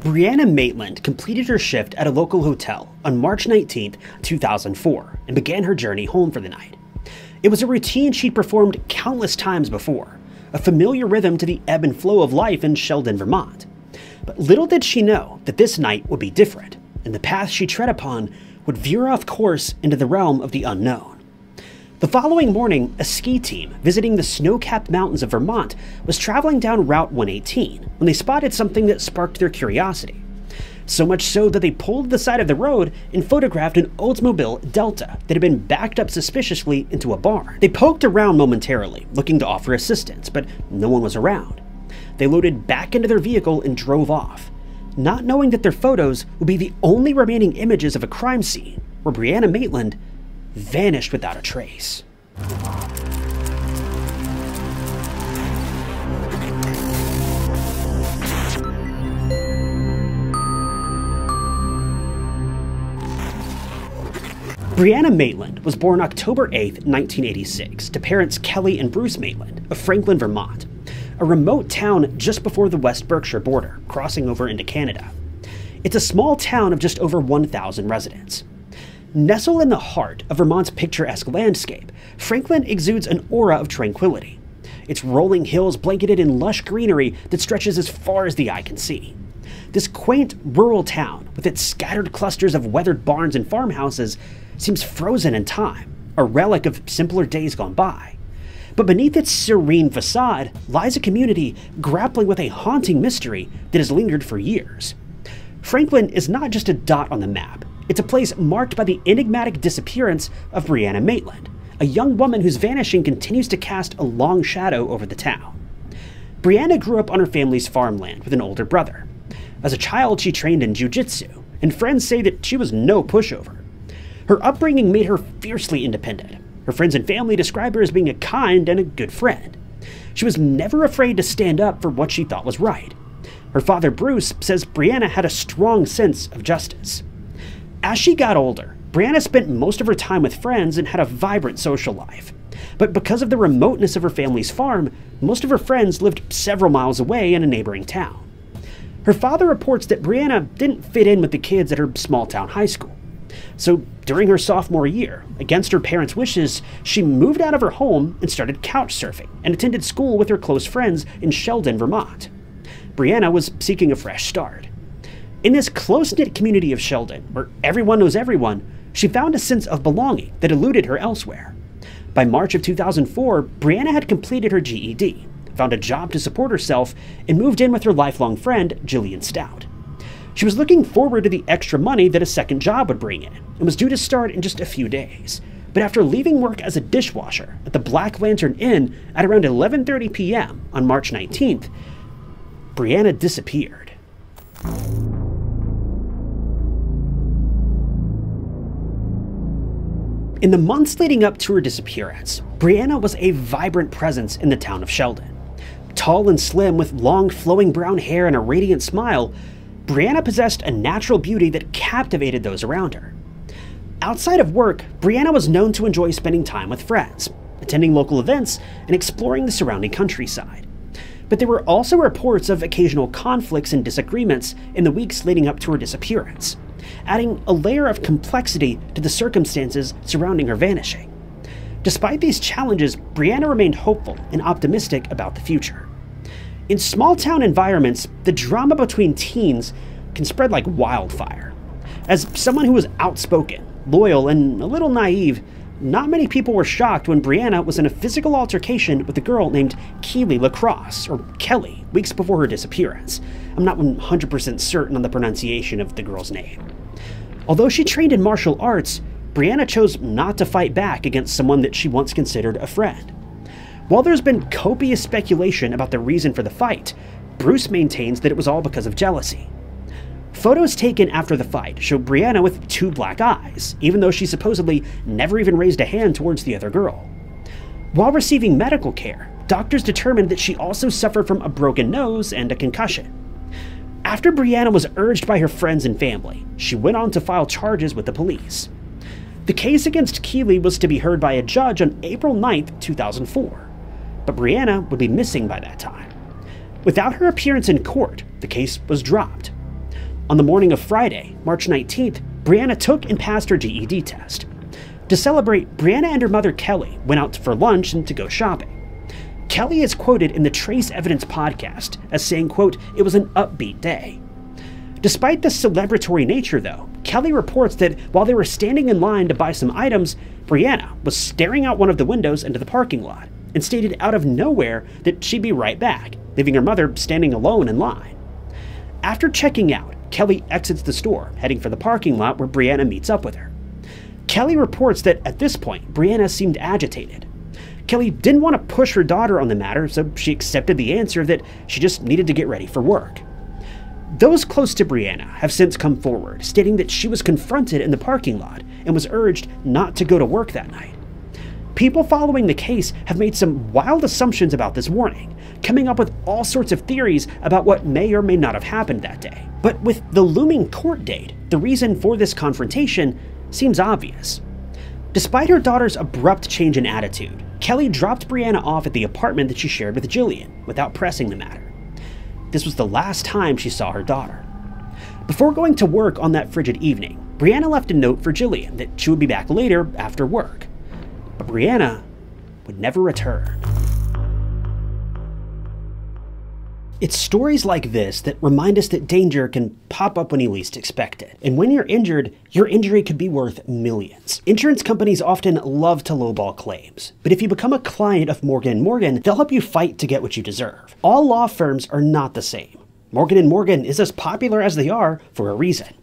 Brianna Maitland completed her shift at a local hotel on March 19, 2004, and began her journey home for the night. It was a routine she'd performed countless times before, a familiar rhythm to the ebb and flow of life in Sheldon, Vermont. But little did she know that this night would be different, and the path she tread upon would veer off course into the realm of the unknown. The following morning, a ski team visiting the snow capped mountains of Vermont was traveling down Route 118 when they spotted something that sparked their curiosity. So much so that they pulled the side of the road and photographed an Oldsmobile Delta that had been backed up suspiciously into a barn. They poked around momentarily, looking to offer assistance, but no one was around. They loaded back into their vehicle and drove off, not knowing that their photos would be the only remaining images of a crime scene where Brianna Maitland vanished without a trace. Brianna Maitland was born October 8, 1986, to parents Kelly and Bruce Maitland of Franklin, Vermont, a remote town just before the West Berkshire border, crossing over into Canada. It's a small town of just over 1,000 residents. Nestled in the heart of Vermont's picturesque landscape, Franklin exudes an aura of tranquility. Its rolling hills blanketed in lush greenery that stretches as far as the eye can see. This quaint rural town, with its scattered clusters of weathered barns and farmhouses, seems frozen in time, a relic of simpler days gone by. But beneath its serene facade lies a community grappling with a haunting mystery that has lingered for years. Franklin is not just a dot on the map, it's a place marked by the enigmatic disappearance of Brianna Maitland, a young woman whose vanishing continues to cast a long shadow over the town. Brianna grew up on her family's farmland with an older brother. As a child, she trained in jujitsu, and friends say that she was no pushover. Her upbringing made her fiercely independent. Her friends and family describe her as being a kind and a good friend. She was never afraid to stand up for what she thought was right. Her father, Bruce, says Brianna had a strong sense of justice. As she got older, Brianna spent most of her time with friends and had a vibrant social life. But because of the remoteness of her family's farm, most of her friends lived several miles away in a neighboring town. Her father reports that Brianna didn't fit in with the kids at her small town high school. So during her sophomore year, against her parents' wishes, she moved out of her home and started couch surfing and attended school with her close friends in Sheldon, Vermont. Brianna was seeking a fresh start. In this close knit community of Sheldon, where everyone knows everyone, she found a sense of belonging that eluded her elsewhere. By March of 2004, Brianna had completed her GED, found a job to support herself, and moved in with her lifelong friend, Jillian Stout. She was looking forward to the extra money that a second job would bring in, and was due to start in just a few days. But after leaving work as a dishwasher at the Black Lantern Inn at around 11:30 p.m. on March 19th, Brianna disappeared. In the months leading up to her disappearance, Brianna was a vibrant presence in the town of Sheldon. Tall and slim, with long flowing brown hair and a radiant smile, Brianna possessed a natural beauty that captivated those around her. Outside of work, Brianna was known to enjoy spending time with friends, attending local events, and exploring the surrounding countryside. But there were also reports of occasional conflicts and disagreements in the weeks leading up to her disappearance, adding a layer of complexity to the circumstances surrounding her vanishing. Despite these challenges, Brianna remained hopeful and optimistic about the future. In small town environments, the drama between teens can spread like wildfire. As someone who was outspoken, loyal, and a little naive, not many people were shocked when Brianna was in a physical altercation with a girl named Keely Lacrosse, or Kelly, weeks before her disappearance. I'm not 100% certain on the pronunciation of the girl's name. Although she trained in martial arts, Brianna chose not to fight back against someone that she once considered a friend. While there's been copious speculation about the reason for the fight, Bruce maintains that it was all because of jealousy. Photos taken after the fight show Brianna with two black eyes, even though she supposedly never even raised a hand towards the other girl. While receiving medical care, doctors determined that she also suffered from a broken nose and a concussion. After Brianna was urged by her friends and family, she went on to file charges with the police. The case against Keeley was to be heard by a judge on April 9, 2004, but Brianna would be missing by that time. Without her appearance in court, the case was dropped. On the morning of Friday, March 19th, Brianna took and passed her GED test. To celebrate, Brianna and her mother Kelly went out for lunch and to go shopping. Kelly is quoted in the Trace Evidence podcast as saying, quote, it was an upbeat day. Despite the celebratory nature, though, Kelly reports that while they were standing in line to buy some items, Brianna was staring out one of the windows into the parking lot and stated out of nowhere that she'd be right back, leaving her mother standing alone in line. After checking out, Kelly exits the store, heading for the parking lot where Brianna meets up with her. Kelly reports that at this point, Brianna seemed agitated. Kelly didn't want to push her daughter on the matter, so she accepted the answer that she just needed to get ready for work. Those close to Brianna have since come forward, stating that she was confronted in the parking lot and was urged not to go to work that night. People following the case have made some wild assumptions about this warning, coming up with all sorts of theories about what may or may not have happened that day. But with the looming court date, the reason for this confrontation seems obvious. Despite her daughter's abrupt change in attitude, Kelly dropped Brianna off at the apartment that she shared with Jillian without pressing the matter. This was the last time she saw her daughter. Before going to work on that frigid evening, Brianna left a note for Jillian that she would be back later after work. But Brianna would never return. It's stories like this that remind us that danger can pop up when you least expect it. And when you're injured, your injury could be worth millions. Insurance companies often love to lowball claims, but if you become a client of Morgan & Morgan, they'll help you fight to get what you deserve. All law firms are not the same. Morgan & Morgan is as popular as they are for a reason.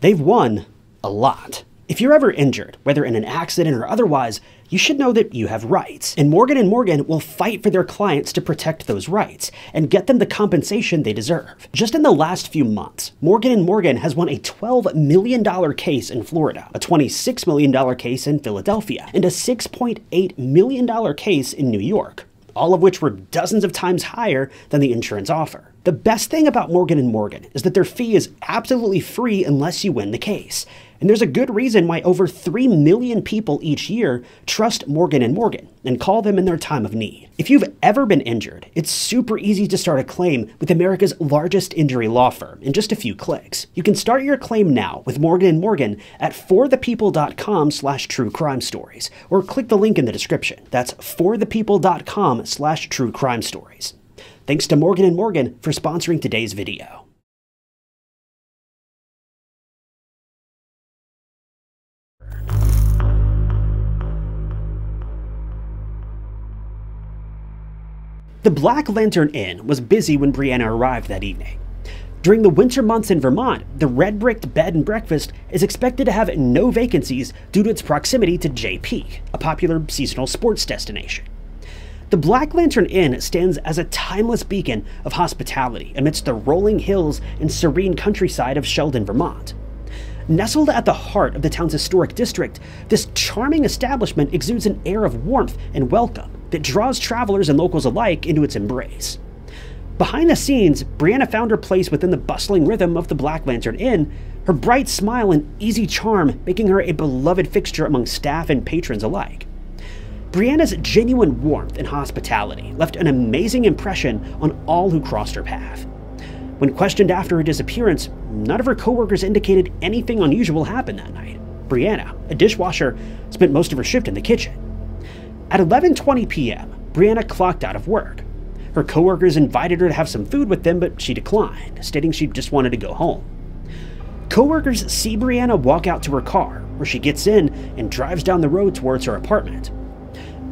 They've won a lot. If you're ever injured, whether in an accident or otherwise, you should know that you have rights. And Morgan & Morgan will fight for their clients to protect those rights and get them the compensation they deserve. Just in the last few months, Morgan & Morgan has won a $12 million case in Florida, a $26 million case in Philadelphia, and a $6.8 million case in New York all of which were dozens of times higher than the insurance offer. The best thing about Morgan & Morgan is that their fee is absolutely free unless you win the case. And there's a good reason why over 3 million people each year trust Morgan & Morgan and call them in their time of need. If you've ever been injured, it's super easy to start a claim with America's largest injury law firm in just a few clicks. You can start your claim now with Morgan & Morgan at forthepeople.com slash true crime stories or click the link in the description. That's forthepeople.com slash true crime stories. Thanks to Morgan & Morgan for sponsoring today's video. The Black Lantern Inn was busy when Brianna arrived that evening. During the winter months in Vermont, the red bricked bed and breakfast is expected to have no vacancies due to its proximity to Jay Peak, a popular seasonal sports destination. The Black Lantern Inn stands as a timeless beacon of hospitality amidst the rolling hills and serene countryside of Sheldon, Vermont. Nestled at the heart of the town's historic district, this charming establishment exudes an air of warmth and welcome that draws travelers and locals alike into its embrace. Behind the scenes, Brianna found her place within the bustling rhythm of the Black Lantern Inn, her bright smile and easy charm making her a beloved fixture among staff and patrons alike. Brianna's genuine warmth and hospitality left an amazing impression on all who crossed her path. When questioned after her disappearance, none of her coworkers indicated anything unusual happened that night. Brianna, a dishwasher, spent most of her shift in the kitchen. At 11:20 p.m., Brianna clocked out of work. Her coworkers invited her to have some food with them, but she declined, stating she just wanted to go home. Coworkers see Brianna walk out to her car, where she gets in and drives down the road towards her apartment.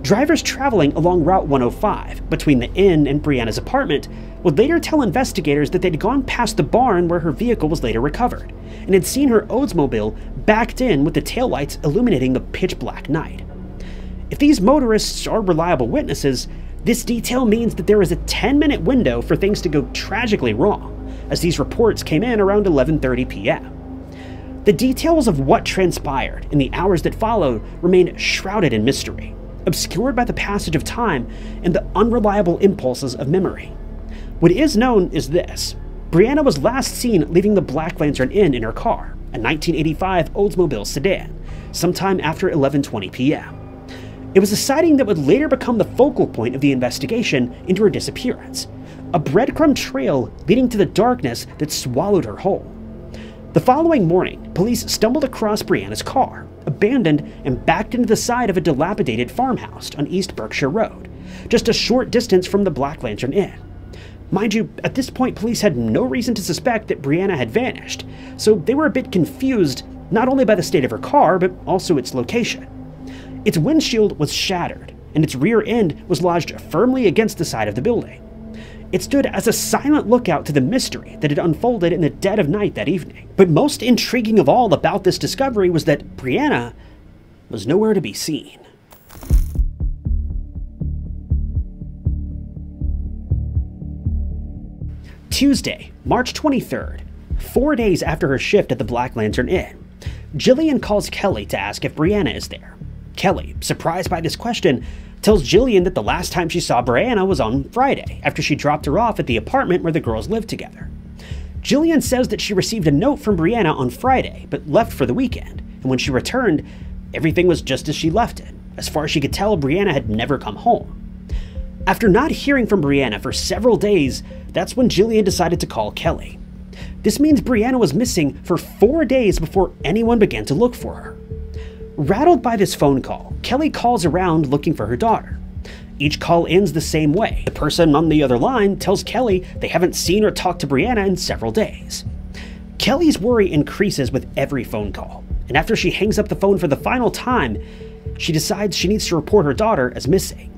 Drivers traveling along Route 105 between the inn and Brianna's apartment would later tell investigators that they'd gone past the barn where her vehicle was later recovered and had seen her Oldsmobile backed in with the taillights illuminating the pitch black night. If these motorists are reliable witnesses, this detail means that there is a 10 minute window for things to go tragically wrong, as these reports came in around 11:30 p.m. The details of what transpired in the hours that followed remain shrouded in mystery, obscured by the passage of time and the unreliable impulses of memory. What is known is this Brianna was last seen leaving the Black Lantern Inn in her car, a 1985 Oldsmobile sedan, sometime after 11:20 p.m. It was a sighting that would later become the focal point of the investigation into her disappearance, a breadcrumb trail leading to the darkness that swallowed her whole. The following morning, police stumbled across Brianna's car, abandoned and backed into the side of a dilapidated farmhouse on East Berkshire Road, just a short distance from the Black Lantern Inn. Mind you, at this point, police had no reason to suspect that Brianna had vanished, so they were a bit confused not only by the state of her car, but also its location. Its windshield was shattered, and its rear end was lodged firmly against the side of the building. It stood as a silent lookout to the mystery that had unfolded in the dead of night that evening. But most intriguing of all about this discovery was that Brianna was nowhere to be seen. Tuesday, March 23rd, four days after her shift at the Black Lantern Inn, Jillian calls Kelly to ask if Brianna is there. Kelly, surprised by this question, tells Jillian that the last time she saw Brianna was on Friday, after she dropped her off at the apartment where the girls lived together. Jillian says that she received a note from Brianna on Friday, but left for the weekend, and when she returned, everything was just as she left it. As far as she could tell, Brianna had never come home. After not hearing from Brianna for several days, that's when Jillian decided to call Kelly. This means Brianna was missing for four days before anyone began to look for her. Rattled by this phone call, Kelly calls around looking for her daughter. Each call ends the same way. The person on the other line tells Kelly they haven't seen or talked to Brianna in several days. Kelly's worry increases with every phone call, and after she hangs up the phone for the final time, she decides she needs to report her daughter as missing.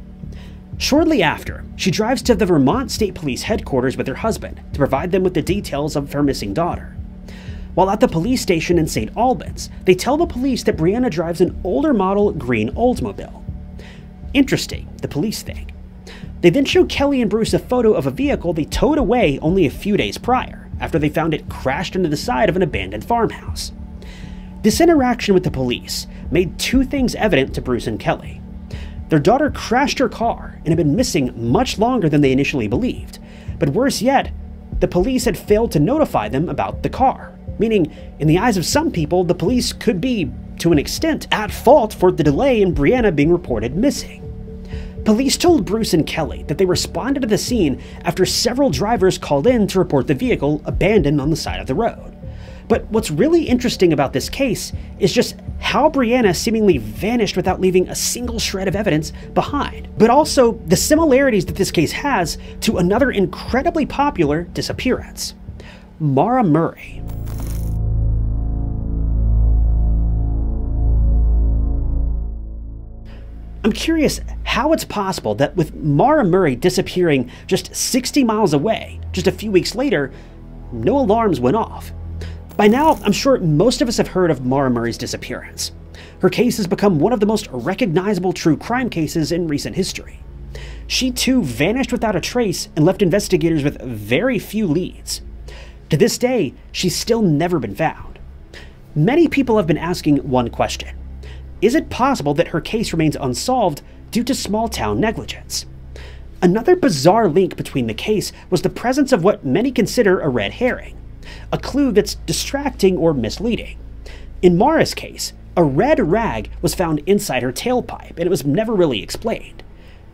Shortly after, she drives to the Vermont State Police headquarters with her husband to provide them with the details of her missing daughter. While at the police station in St. Albans, they tell the police that Brianna drives an older model green Oldsmobile. Interesting, the police think. They then show Kelly and Bruce a photo of a vehicle they towed away only a few days prior, after they found it crashed into the side of an abandoned farmhouse. This interaction with the police made two things evident to Bruce and Kelly. Their daughter crashed her car and had been missing much longer than they initially believed. But worse yet, the police had failed to notify them about the car, meaning, in the eyes of some people, the police could be, to an extent, at fault for the delay in Brianna being reported missing. Police told Bruce and Kelly that they responded to the scene after several drivers called in to report the vehicle abandoned on the side of the road. But what's really interesting about this case is just how Brianna seemingly vanished without leaving a single shred of evidence behind, but also the similarities that this case has to another incredibly popular disappearance Maura Murray. I'm curious how it's possible that with Maura Murray disappearing just 60 miles away, just a few weeks later, no alarms went off. By now, I'm sure most of us have heard of Maura Murray's disappearance. Her case has become one of the most recognizable true crime cases in recent history. She too vanished without a trace and left investigators with very few leads. To this day, she's still never been found. Many people have been asking one question Is it possible that her case remains unsolved due to small town negligence? Another bizarre link between the case was the presence of what many consider a red herring a clue that's distracting or misleading. In Maura's case, a red rag was found inside her tailpipe, and it was never really explained.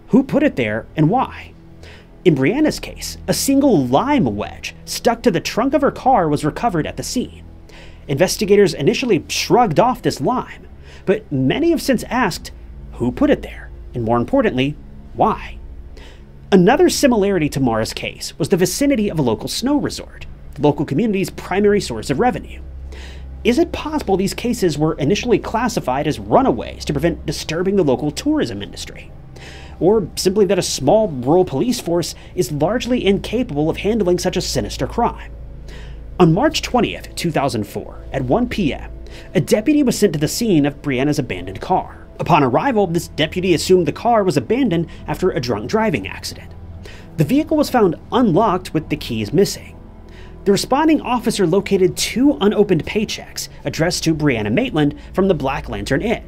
Who put it there and why? In Brianna's case, a single lime wedge stuck to the trunk of her car was recovered at the scene. Investigators initially shrugged off this lime, but many have since asked who put it there, and more importantly, why. Another similarity to Maura's case was the vicinity of a local snow resort the local community's primary source of revenue. Is it possible these cases were initially classified as runaways to prevent disturbing the local tourism industry? Or simply that a small rural police force is largely incapable of handling such a sinister crime? On March 20th, 2004, at 1 p.m., a deputy was sent to the scene of Brianna's abandoned car. Upon arrival, this deputy assumed the car was abandoned after a drunk driving accident. The vehicle was found unlocked with the keys missing. The responding officer located two unopened paychecks addressed to Brianna Maitland from the Black Lantern Inn,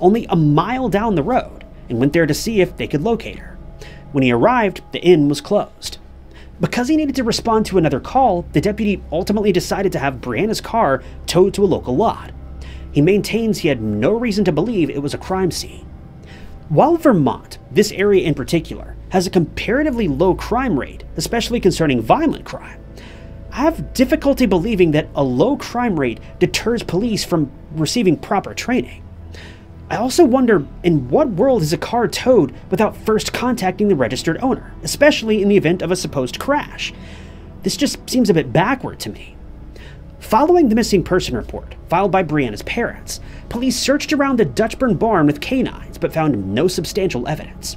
only a mile down the road, and went there to see if they could locate her. When he arrived, the inn was closed. Because he needed to respond to another call, the deputy ultimately decided to have Brianna's car towed to a local lot. He maintains he had no reason to believe it was a crime scene. While Vermont, this area in particular, has a comparatively low crime rate, especially concerning violent crime, I have difficulty believing that a low crime rate deters police from receiving proper training. I also wonder in what world is a car towed without first contacting the registered owner, especially in the event of a supposed crash? This just seems a bit backward to me. Following the missing person report filed by Brianna's parents, police searched around the Dutchburn barn with canines but found no substantial evidence.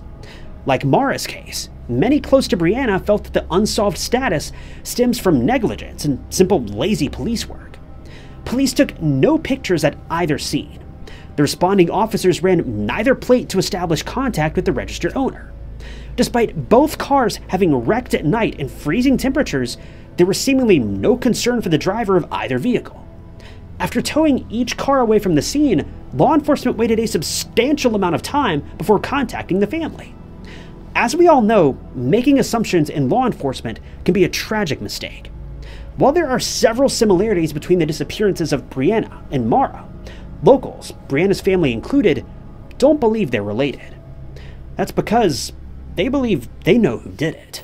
Like Maura's case, many close to Brianna felt that the unsolved status stems from negligence and simple lazy police work. Police took no pictures at either scene. The responding officers ran neither plate to establish contact with the registered owner. Despite both cars having wrecked at night in freezing temperatures, there was seemingly no concern for the driver of either vehicle. After towing each car away from the scene, law enforcement waited a substantial amount of time before contacting the family. As we all know, making assumptions in law enforcement can be a tragic mistake. While there are several similarities between the disappearances of Brianna and Maura, locals, Brianna's family included, don't believe they're related. That's because they believe they know who did it.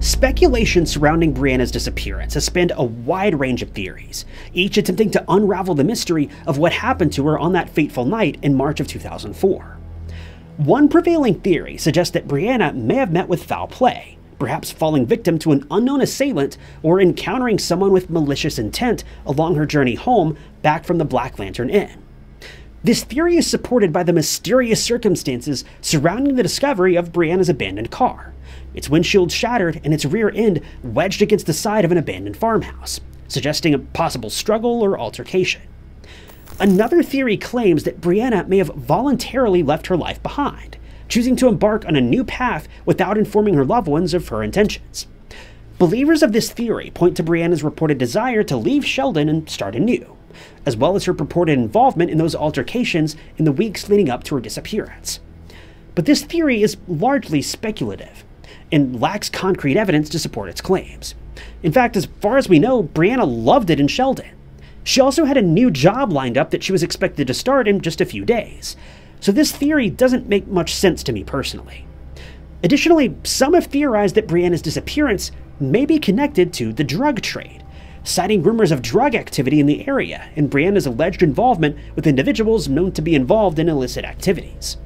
Speculation surrounding Brianna's disappearance has spanned a wide range of theories, each attempting to unravel the mystery of what happened to her on that fateful night in March of 2004. One prevailing theory suggests that Brianna may have met with foul play, perhaps falling victim to an unknown assailant or encountering someone with malicious intent along her journey home back from the Black Lantern Inn. This theory is supported by the mysterious circumstances surrounding the discovery of Brianna's abandoned car, its windshield shattered and its rear end wedged against the side of an abandoned farmhouse, suggesting a possible struggle or altercation. Another theory claims that Brianna may have voluntarily left her life behind, choosing to embark on a new path without informing her loved ones of her intentions. Believers of this theory point to Brianna's reported desire to leave Sheldon and start anew, as well as her purported involvement in those altercations in the weeks leading up to her disappearance. But this theory is largely speculative, and lacks concrete evidence to support its claims. In fact, as far as we know, Brianna loved it in Sheldon. She also had a new job lined up that she was expected to start in just a few days, so this theory doesn't make much sense to me personally. Additionally, some have theorized that Brianna's disappearance may be connected to the drug trade, citing rumors of drug activity in the area and Brianna's alleged involvement with individuals known to be involved in illicit activities.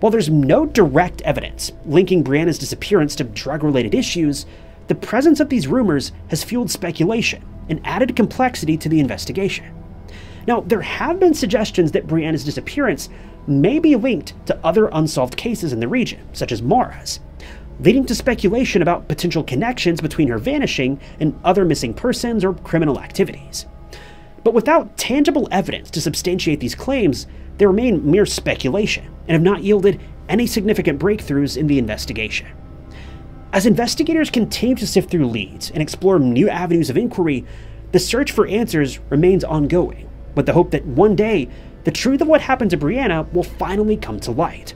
While there's no direct evidence linking Brianna's disappearance to drug related issues, the presence of these rumors has fueled speculation and added complexity to the investigation. Now, there have been suggestions that Brianna's disappearance may be linked to other unsolved cases in the region, such as Maura's, leading to speculation about potential connections between her vanishing and other missing persons or criminal activities. But without tangible evidence to substantiate these claims, they remain mere speculation and have not yielded any significant breakthroughs in the investigation. As investigators continue to sift through leads and explore new avenues of inquiry, the search for answers remains ongoing, with the hope that one day the truth of what happened to Brianna will finally come to light.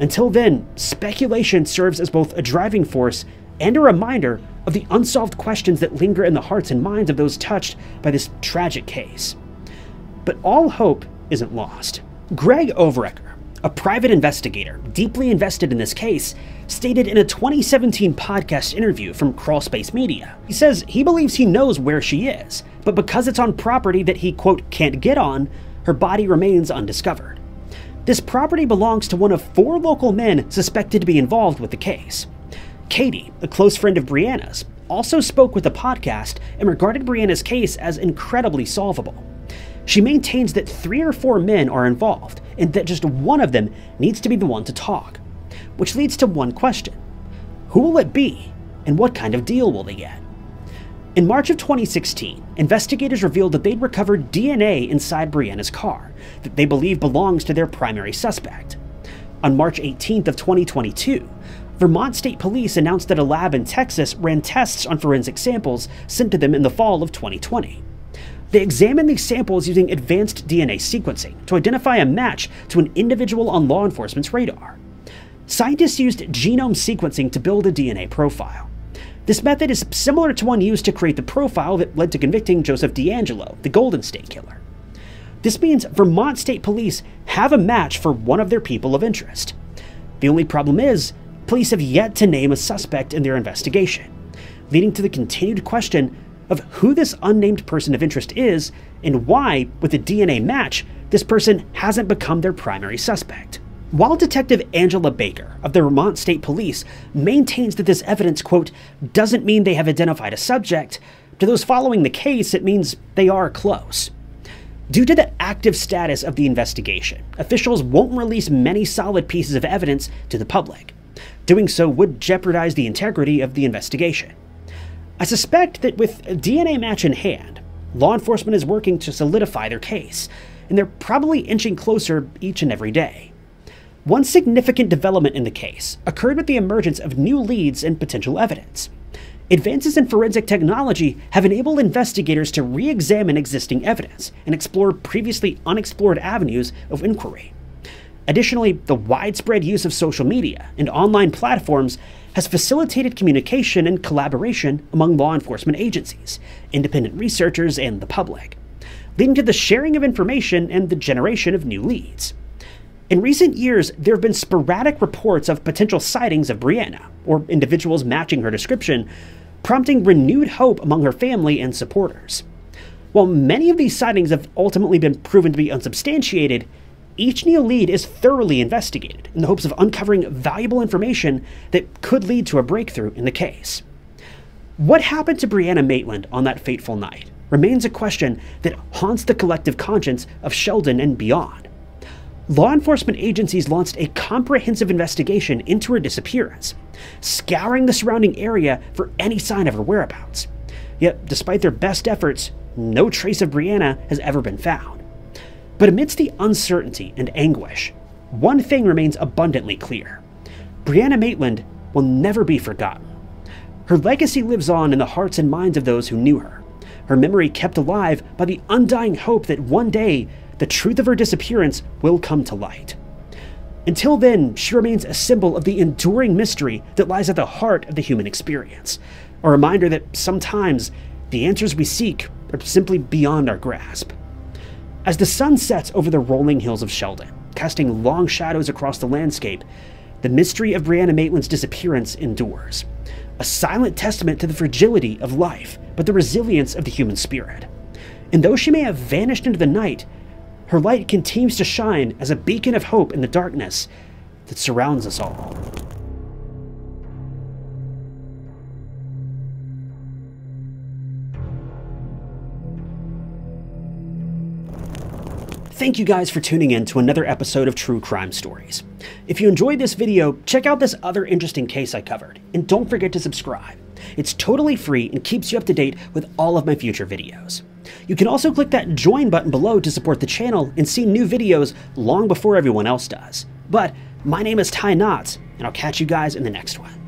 Until then, speculation serves as both a driving force and a reminder of the unsolved questions that linger in the hearts and minds of those touched by this tragic case. But all hope isn't lost. Greg Overacker, a private investigator deeply invested in this case, stated in a 2017 podcast interview from Crawlspace Media. He says he believes he knows where she is, but because it's on property that he, quote, can't get on, her body remains undiscovered. This property belongs to one of four local men suspected to be involved with the case. Katie, a close friend of Brianna's, also spoke with the podcast and regarded Brianna's case as incredibly solvable. She maintains that three or four men are involved, and that just one of them needs to be the one to talk. Which leads to one question Who will it be, and what kind of deal will they get? In March of 2016, investigators revealed that they'd recovered DNA inside Brianna's car that they believe belongs to their primary suspect. On March 18th of 2022, Vermont State Police announced that a lab in Texas ran tests on forensic samples sent to them in the fall of 2020. They examined these samples using advanced DNA sequencing to identify a match to an individual on law enforcement's radar. Scientists used genome sequencing to build a DNA profile. This method is similar to one used to create the profile that led to convicting Joseph DeAngelo, the Golden State Killer. This means Vermont State Police have a match for one of their people of interest. The only problem is, police have yet to name a suspect in their investigation, leading to the continued question of who this unnamed person of interest is and why, with a DNA match, this person hasn't become their primary suspect. While Detective Angela Baker of the Vermont State Police maintains that this evidence, quote, doesn't mean they have identified a subject, to those following the case, it means they are close. Due to the active status of the investigation, officials won't release many solid pieces of evidence to the public. Doing so would jeopardize the integrity of the investigation. I suspect that with a DNA match in hand, law enforcement is working to solidify their case, and they're probably inching closer each and every day. One significant development in the case occurred with the emergence of new leads and potential evidence. Advances in forensic technology have enabled investigators to re examine existing evidence and explore previously unexplored avenues of inquiry. Additionally, the widespread use of social media and online platforms has facilitated communication and collaboration among law enforcement agencies, independent researchers, and the public, leading to the sharing of information and the generation of new leads. In recent years, there have been sporadic reports of potential sightings of Brianna, or individuals matching her description, prompting renewed hope among her family and supporters. While many of these sightings have ultimately been proven to be unsubstantiated, each new lead is thoroughly investigated in the hopes of uncovering valuable information that could lead to a breakthrough in the case. What happened to Brianna Maitland on that fateful night remains a question that haunts the collective conscience of Sheldon and beyond. Law enforcement agencies launched a comprehensive investigation into her disappearance, scouring the surrounding area for any sign of her whereabouts. Yet, despite their best efforts, no trace of Brianna has ever been found. But amidst the uncertainty and anguish, one thing remains abundantly clear Brianna Maitland will never be forgotten. Her legacy lives on in the hearts and minds of those who knew her, her memory kept alive by the undying hope that one day the truth of her disappearance will come to light. Until then, she remains a symbol of the enduring mystery that lies at the heart of the human experience, a reminder that sometimes the answers we seek are simply beyond our grasp. As the sun sets over the rolling hills of Sheldon, casting long shadows across the landscape, the mystery of Brianna Maitland's disappearance endures. A silent testament to the fragility of life, but the resilience of the human spirit. And though she may have vanished into the night, her light continues to shine as a beacon of hope in the darkness that surrounds us all. Thank you guys for tuning in to another episode of True Crime Stories. If you enjoyed this video, check out this other interesting case I covered, and don't forget to subscribe. It's totally free and keeps you up to date with all of my future videos. You can also click that join button below to support the channel and see new videos long before everyone else does. But my name is Ty Notts, and I'll catch you guys in the next one.